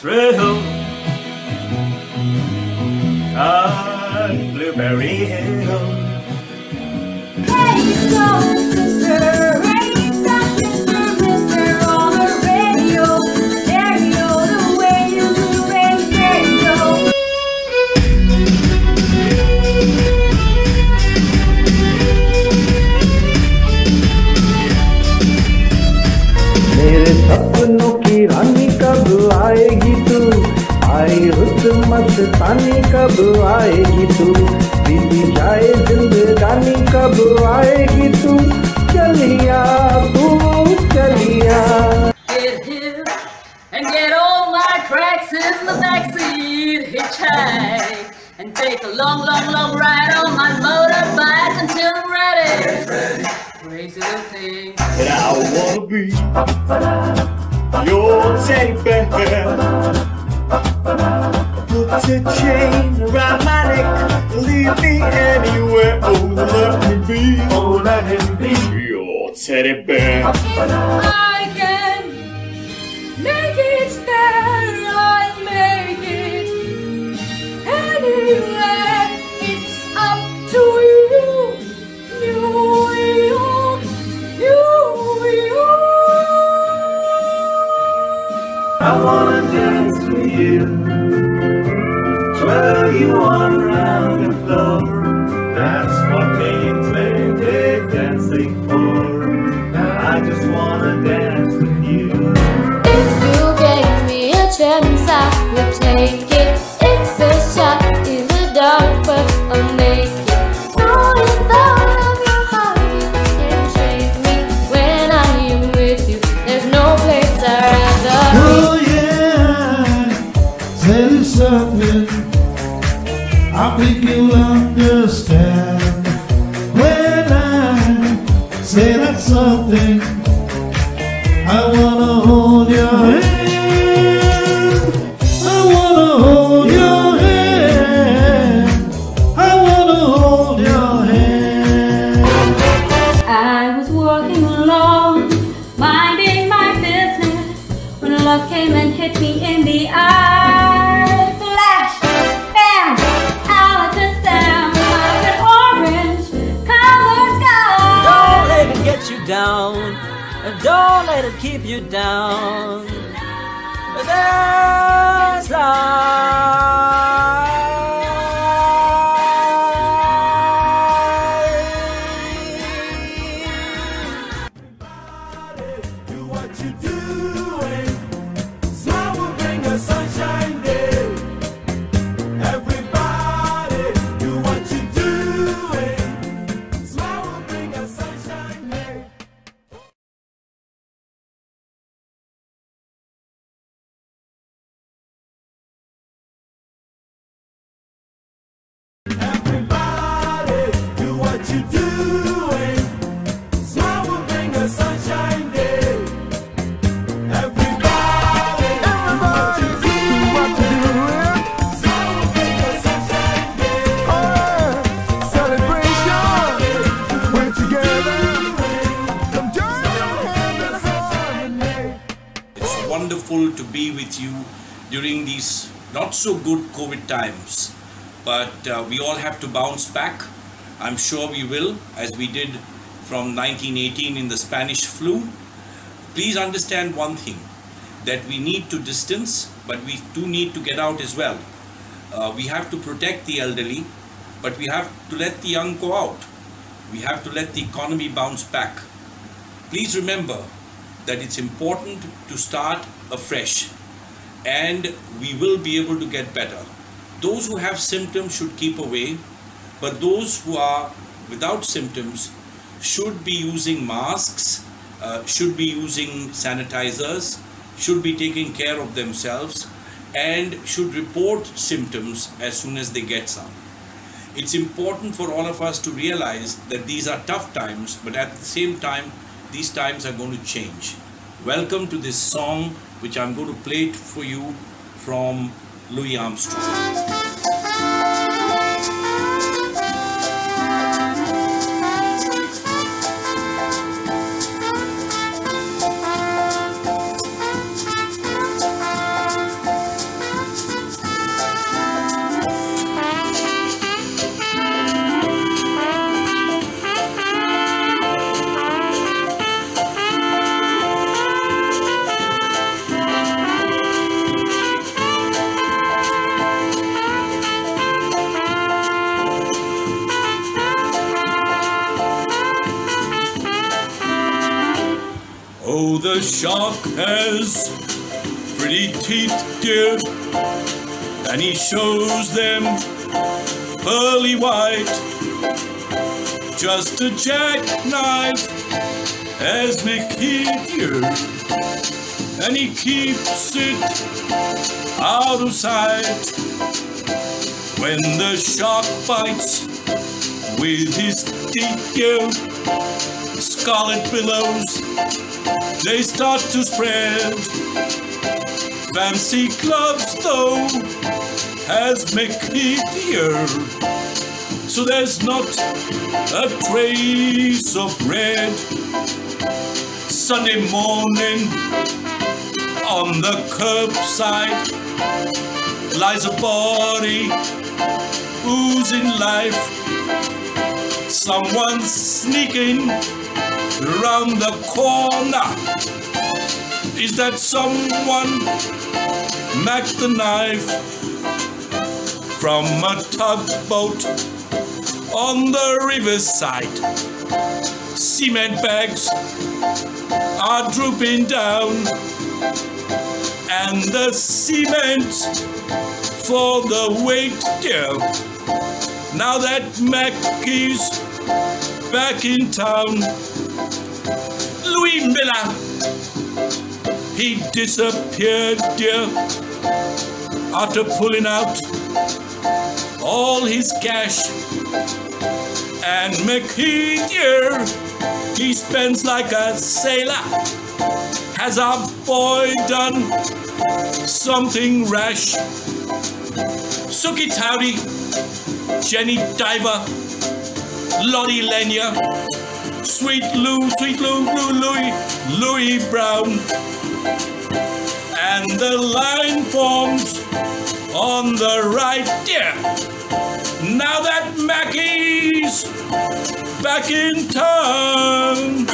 true on Blueberry Hill. Hey, so sister, कब आएगी तू बीती जाए जिंदगानी कब आएगी तू चलिया तू चलिया Get here and get all my tracks in the backseat, hitchhike, and take a long, long, long ride on my motorbike until I'm ready. Crazy little thing. And I wanna be your teddy bear. Put a chain around my neck, lead me anywhere. Oh, let me be, oh, let him be your teddy bear. If I can make it there, I'll make it anywhere. It's up to you, New York, New York. I wanna dance with you, so good COVID times, but uh, we all have to bounce back. I'm sure we will, as we did from 1918 in the Spanish flu. Please understand one thing that we need to distance, but we do need to get out as well. Uh, we have to protect the elderly, but we have to let the young go out. We have to let the economy bounce back. Please remember that it's important to start afresh and we will be able to get better. Those who have symptoms should keep away, but those who are without symptoms should be using masks, uh, should be using sanitizers, should be taking care of themselves, and should report symptoms as soon as they get some. It's important for all of us to realize that these are tough times, but at the same time, these times are going to change. welcome to this song which I'm going to play it for you from Louis Armstrong. Has pretty teeth, dear, and he shows them pearly white. Just a jackknife as Mickey, dear, and he keeps it out of sight. When the shark bites with his teeth, dear, scarlet billows they start to spread. Fancy gloves, though, has Mickey dear. So there's not a trace of red. Sunday morning, on the curbside, lies a body oozing life. Someone's sneaking around the corner. Is that someone? Mac the knife from a tugboat on the riverside. Cement bags are drooping down, and the cement for the weight down. Now that Mac is back in town. Louis Miller, he disappeared, dear, after pulling out all his cash. And McKee, dear, he spends like a sailor. Has our boy done something rash? Sukey Tawdry, Jenny Diver, Lotte Lenya, Sweet Lou, Sweet Lou, Lou, Louie, Louis Brown. And the line forms on the right, dear. Now that Mackie's back in town.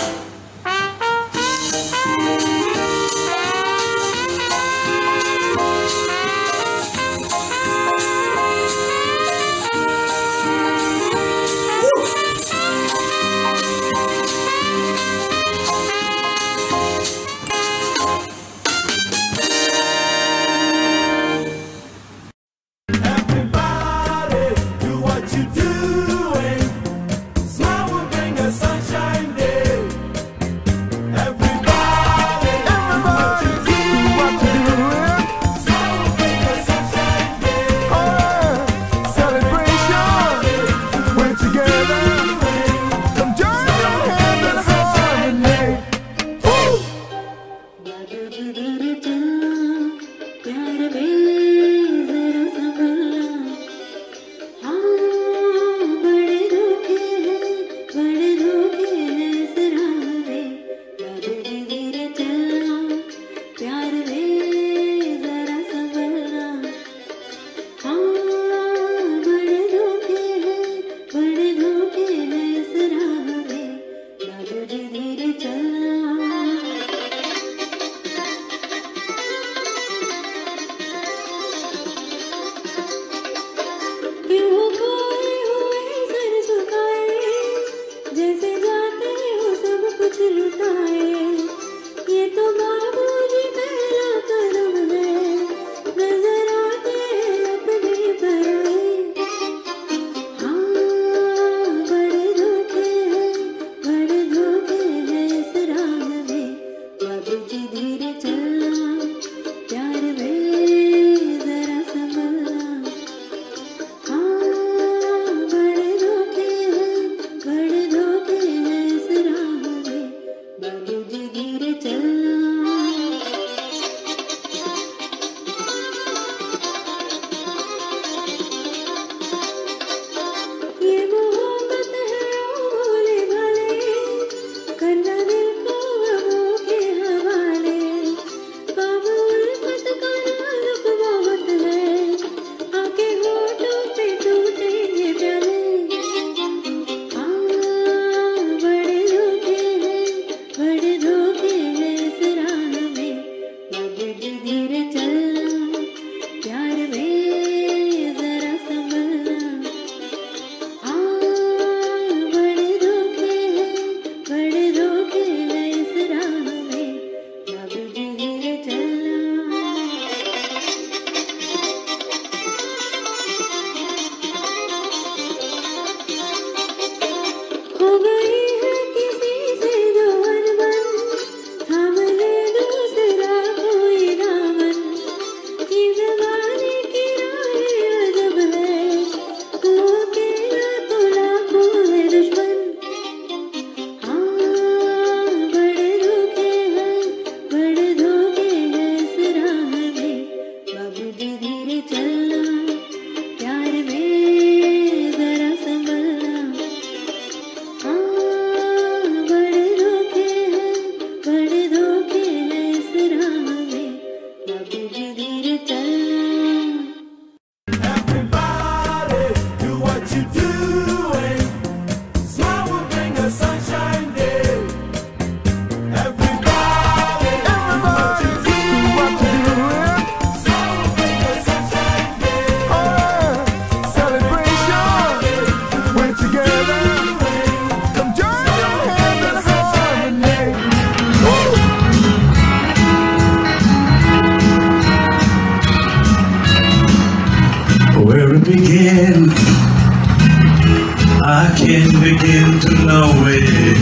I can't begin to know it,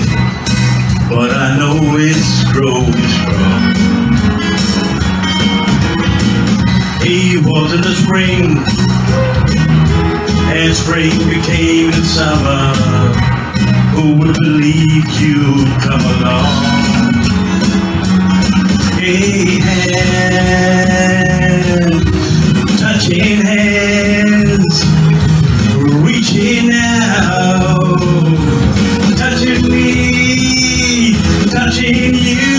but I know it's growing strong. He was in the spring, and spring became the summer. Who would believe you'd come along? Hey, hand, touching hands. touching me, touching you.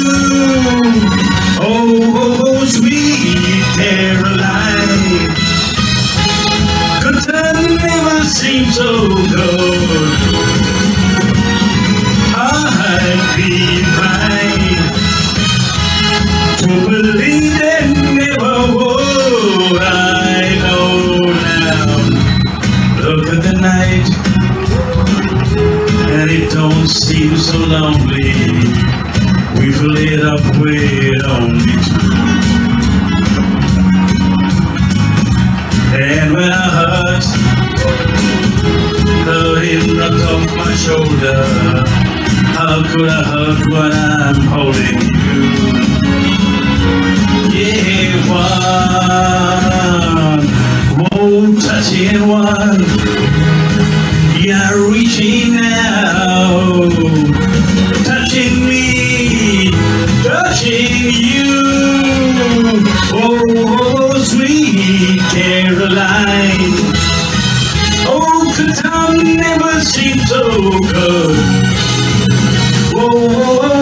lonely. We've laid up with only two. And when I hurt, hurt him knocked off my shoulder. How could I hurt when I'm holding you? Yeah, one, won't touch anyone. light. Oh, could time never seem so good? Whoa, whoa, whoa.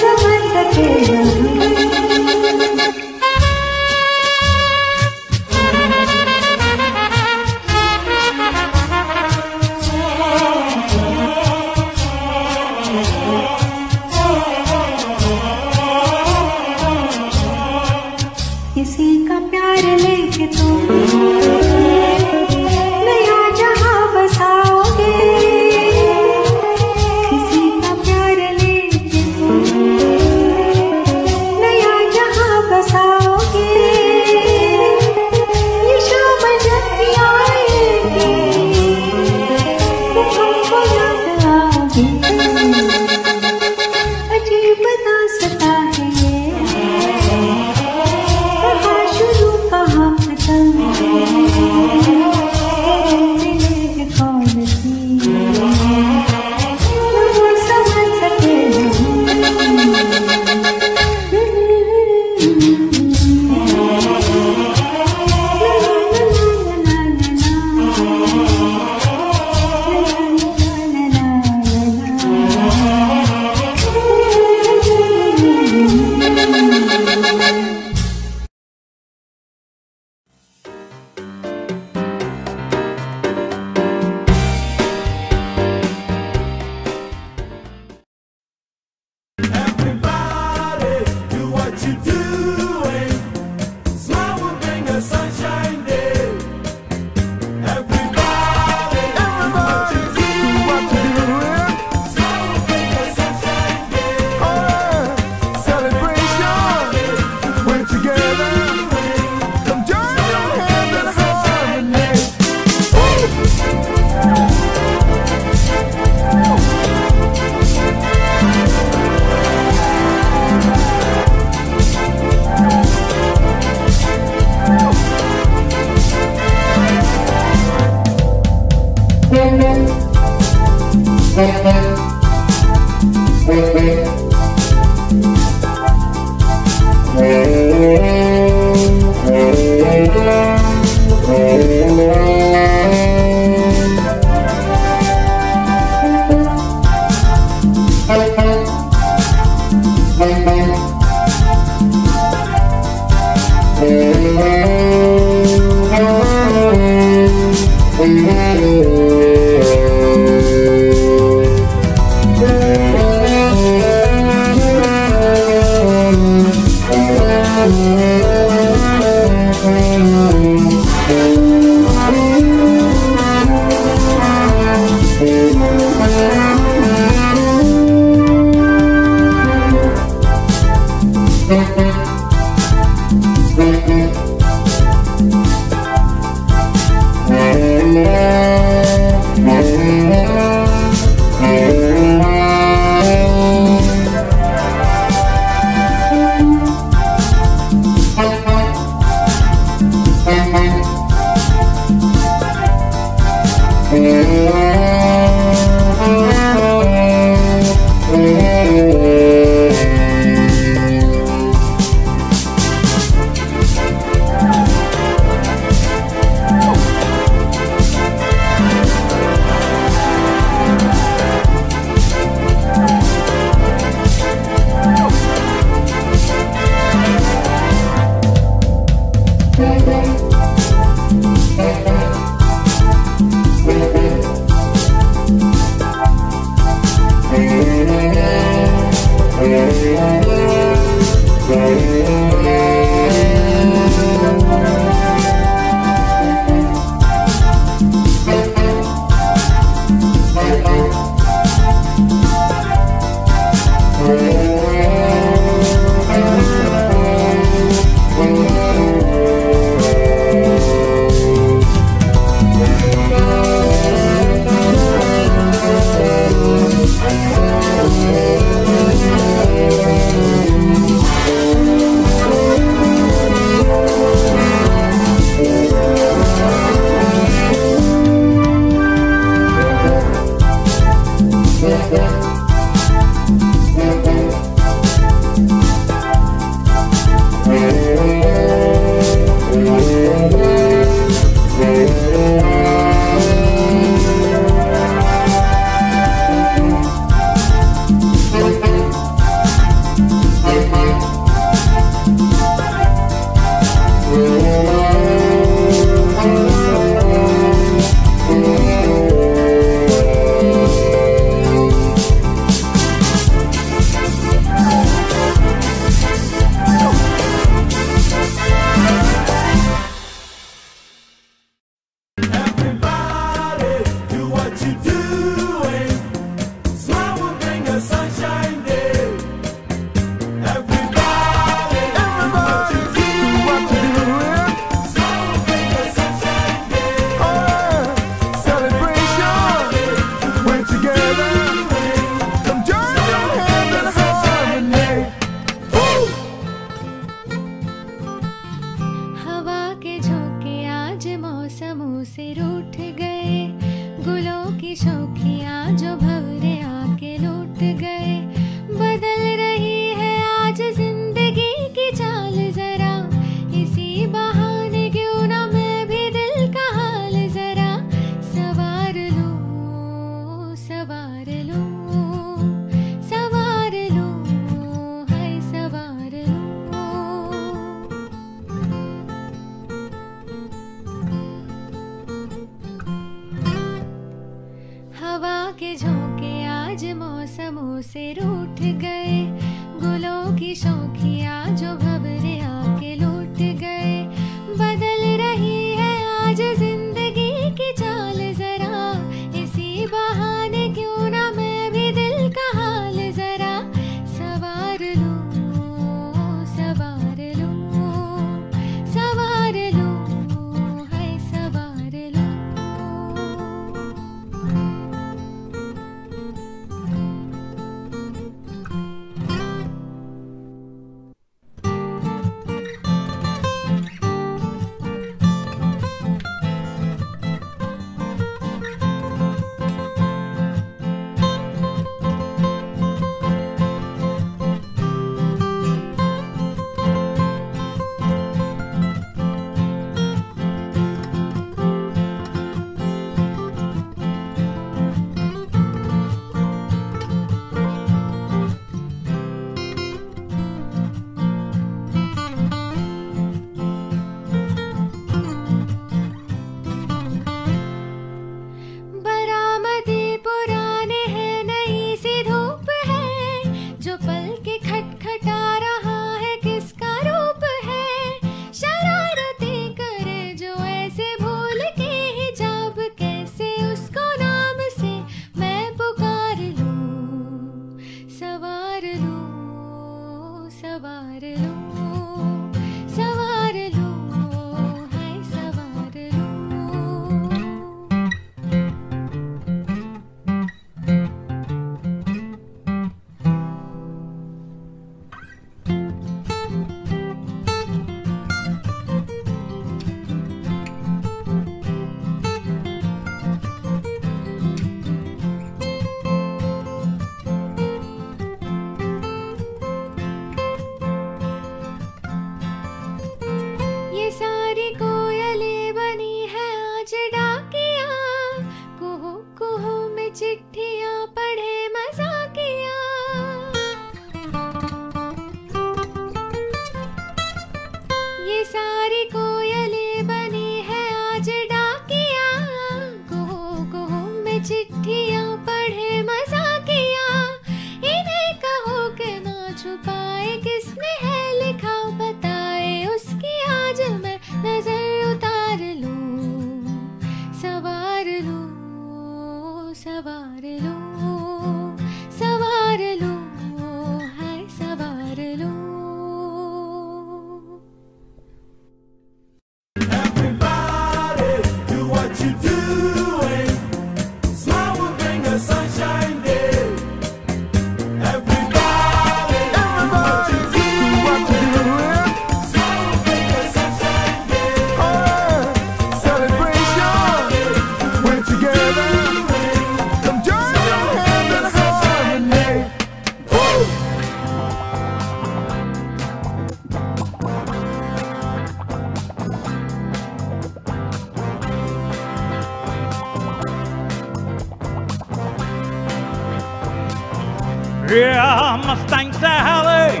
Yeah, Mustang Sally.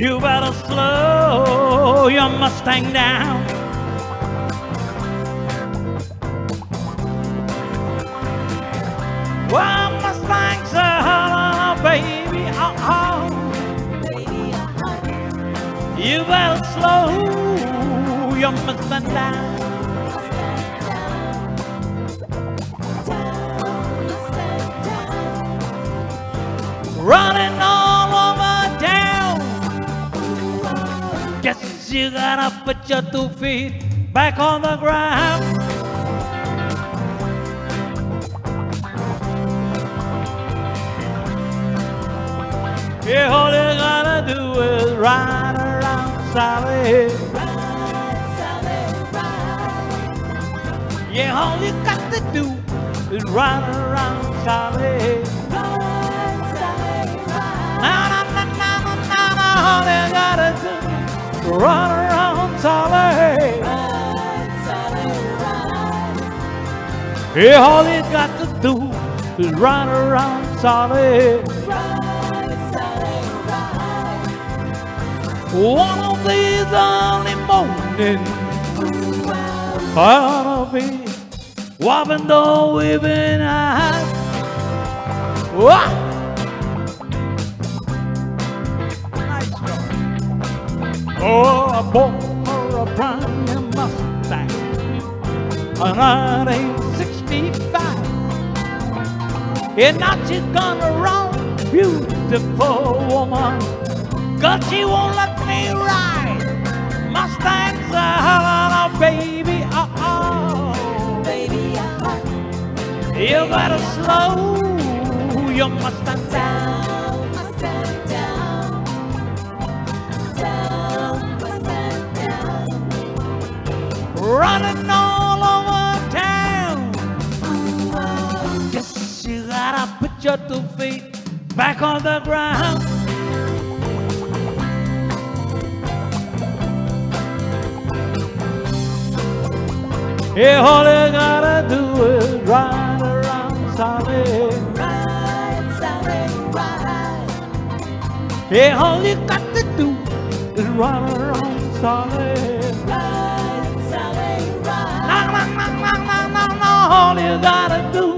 You better slow your Mustang down. Well, Mustang Sally, baby, uh oh. Baby, uh oh. You better slow your Mustang down. you gotta put your two feet back on the ground. Yeah, all you gotta do is ride around Sally. Ride, Sally, ride. Yeah, all you got to do is ride around Sally. Ride, Sally, ride. No, no, no, no, no, no, all you gotta run around, Charlie. Yeah, all you got to do is run around, Charlie. One of these early mornings, I'll be whopping the weaving eyes. Wah! Oh, I bought her a new Mustang, a 1965. And now she's gonna run, beautiful woman. Cause she won't let me ride. Mustang's a Havana, baby. Uh oh. Baby, uh You gotta slow your Mustang down. Running all over town. Yes, you gotta put your two feet back on the ground. Yeah, all you gotta do is ride around Sally. Ride, Sally, ride. Yeah, all you got to do is run around Sally. All you gotta do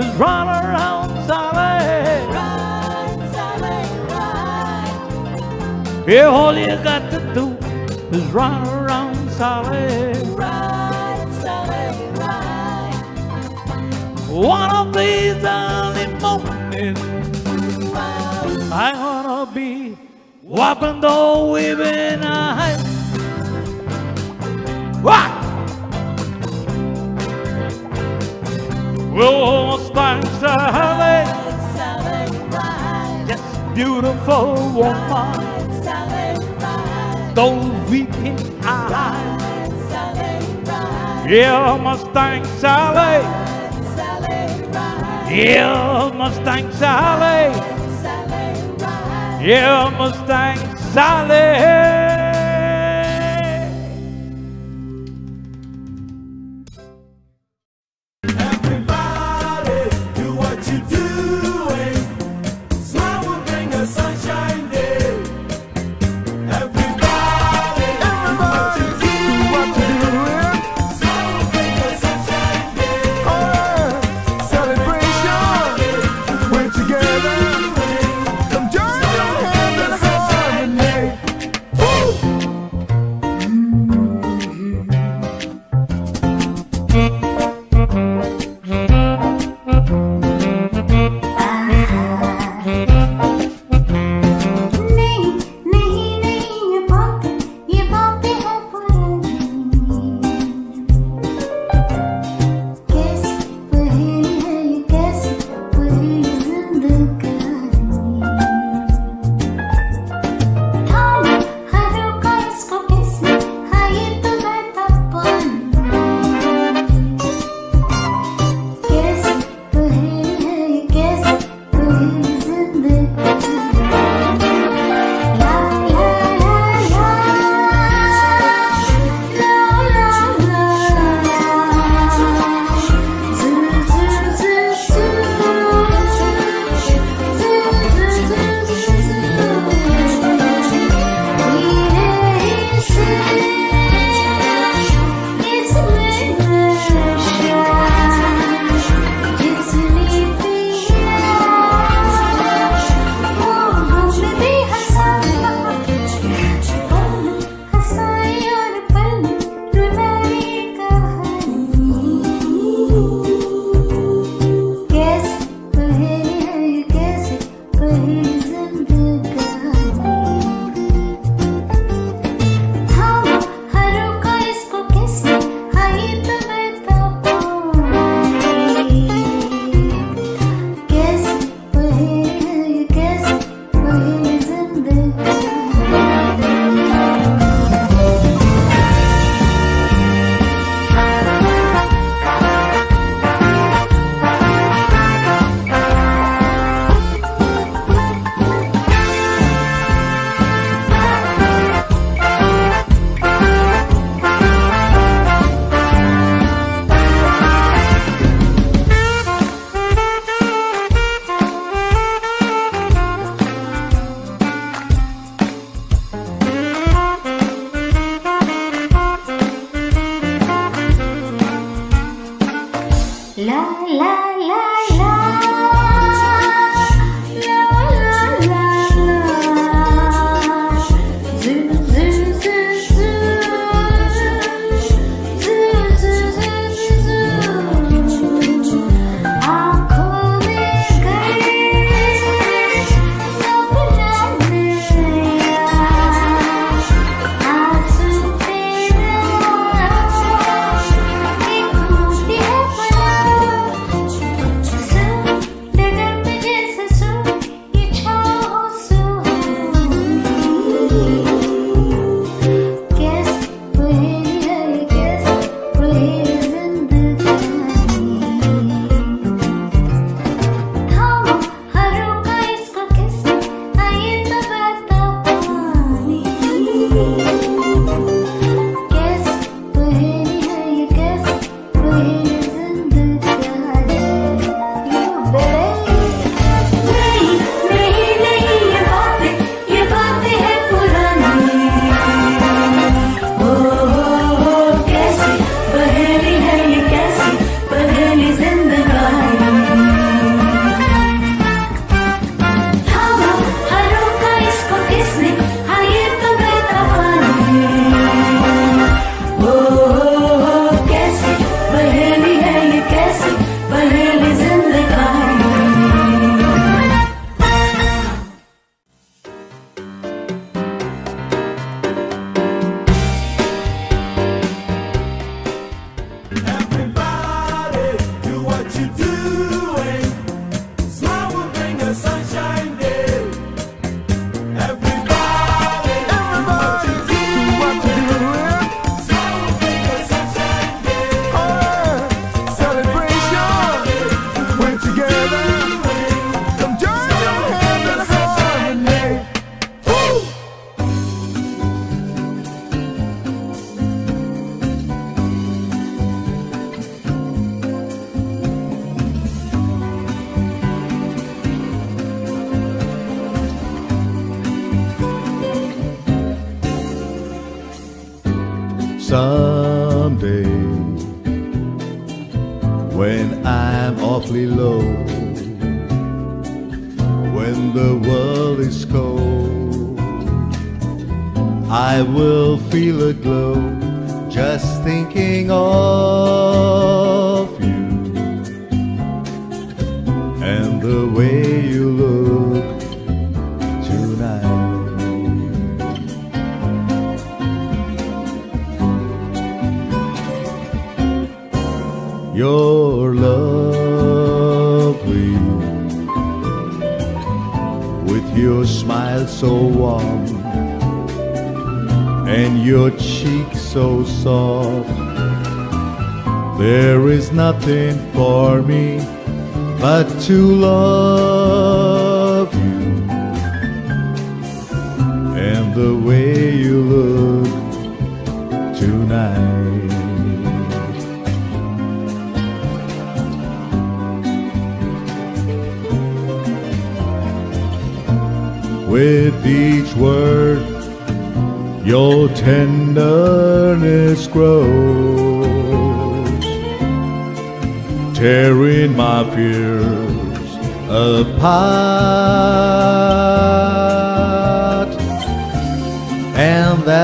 is run around Sally. Ride, Sally, ride. Yeah, all you got to do is run around Sally. Ride, Sally, ride. One of these early mornings, I wanna be whopping the weaving eyes. What? Well, Mustang Sally, yes, beautiful woman. Those weeping eyes. Yeah, Mustang Sally. Yeah, Mustang Sally. Yeah, Mustang Sally. the glow.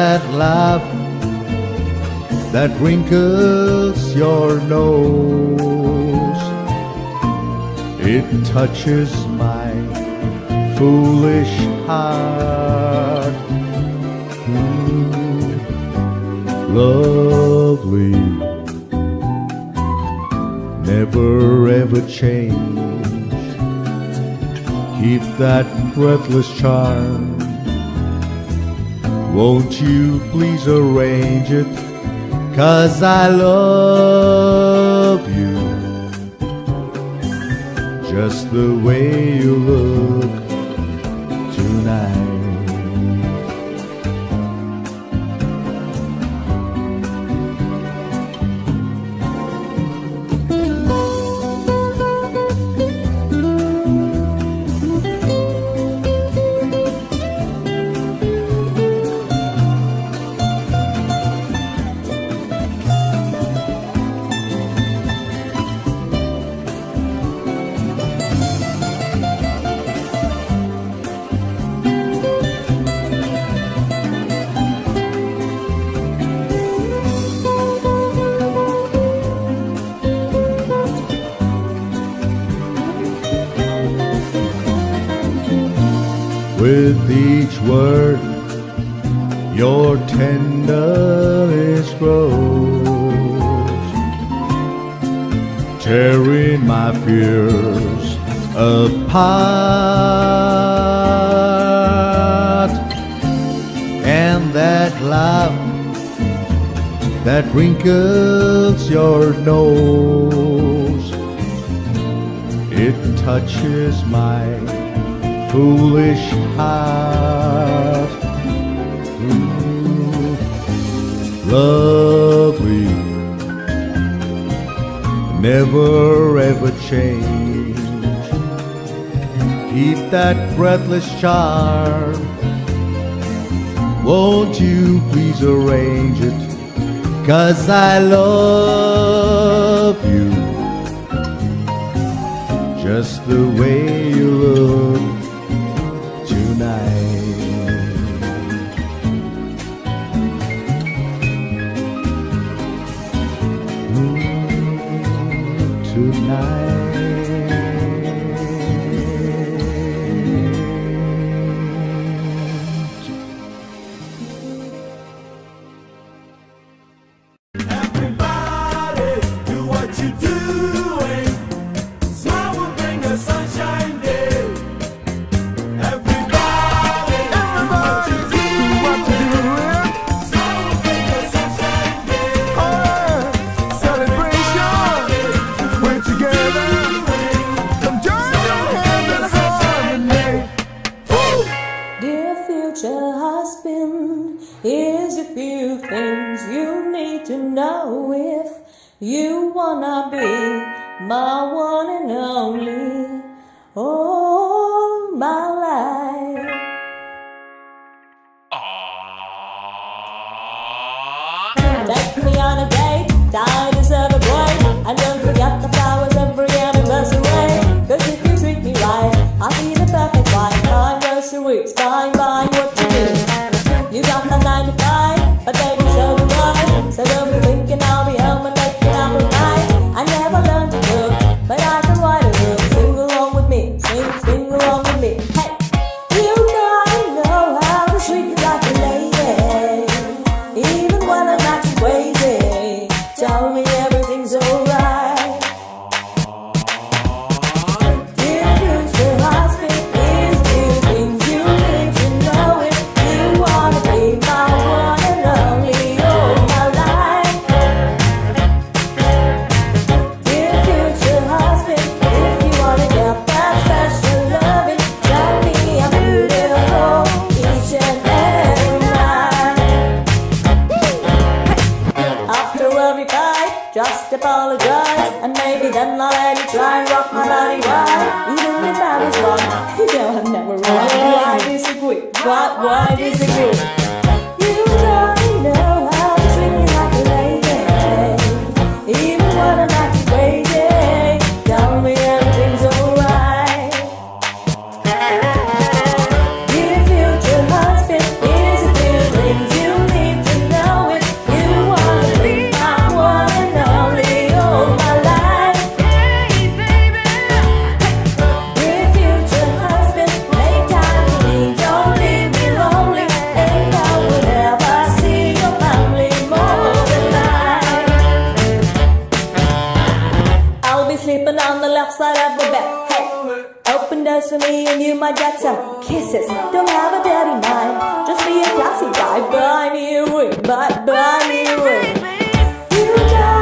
that laugh that wrinkles your nose. It touches my foolish heart. Hmm. Lovely, never ever change. Keep that breathless charm won't you please arrange it? Cause I love you just the way you look tonight. that wrinkles your nose. It touches my foolish heart. Mm-hmm. Ooh, lovely, never ever change. Keep that breathless charm won't you please arrange it? Cause I love you just the way you look. just for me and you my dad some kisses. Don't have a dirty mind, just be a classy guy. Buy me a ring, buy, buy me a ring. You got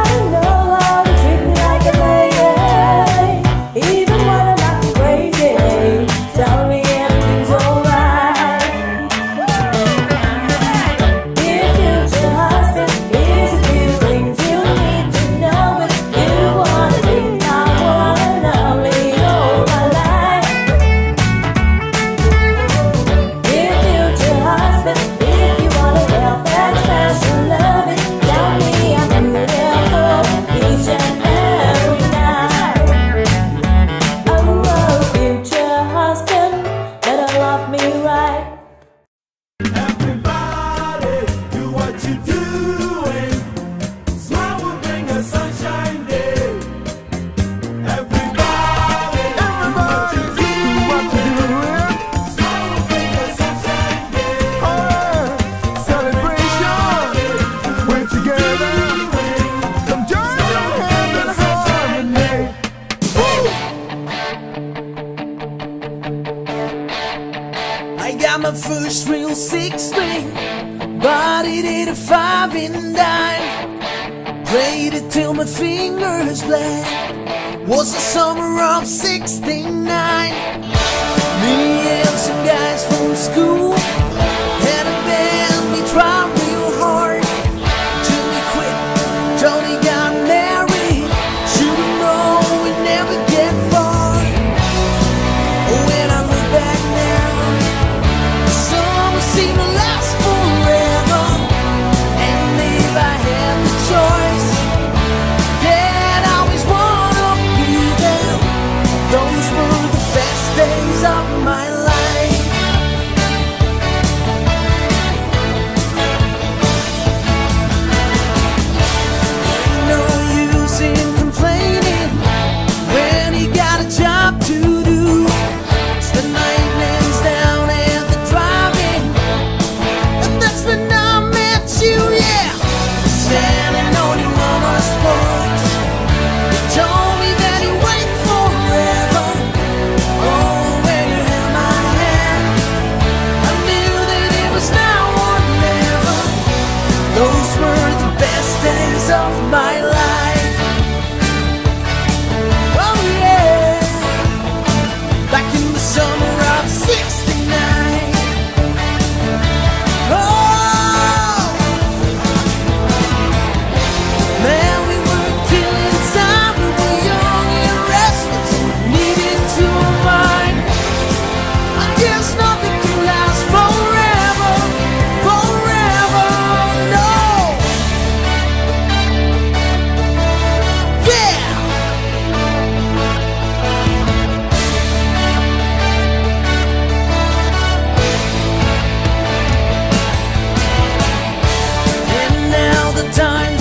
time.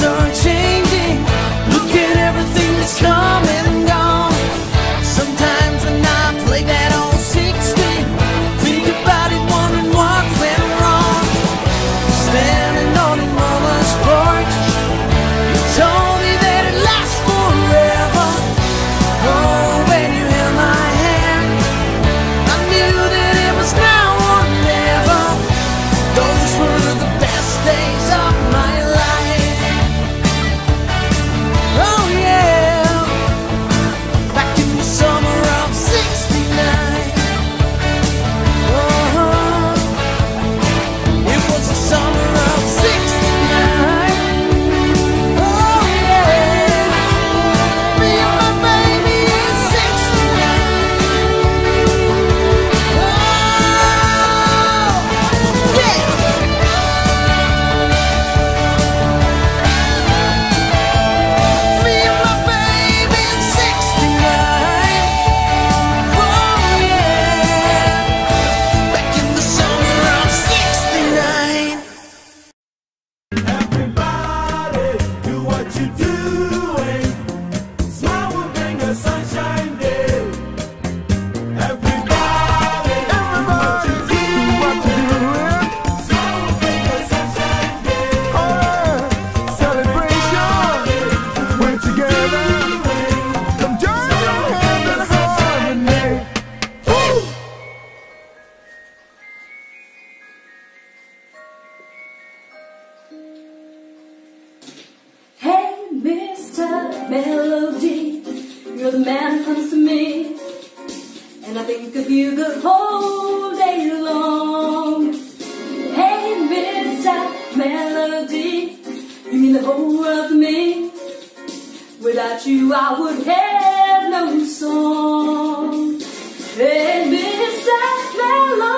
Mr. melody. You're the man who comes to me, and I think of you the whole day long. Hey, Mr. Melody, you mean the whole world to me. Without you, I would have no song. Hey, Mr. Melody.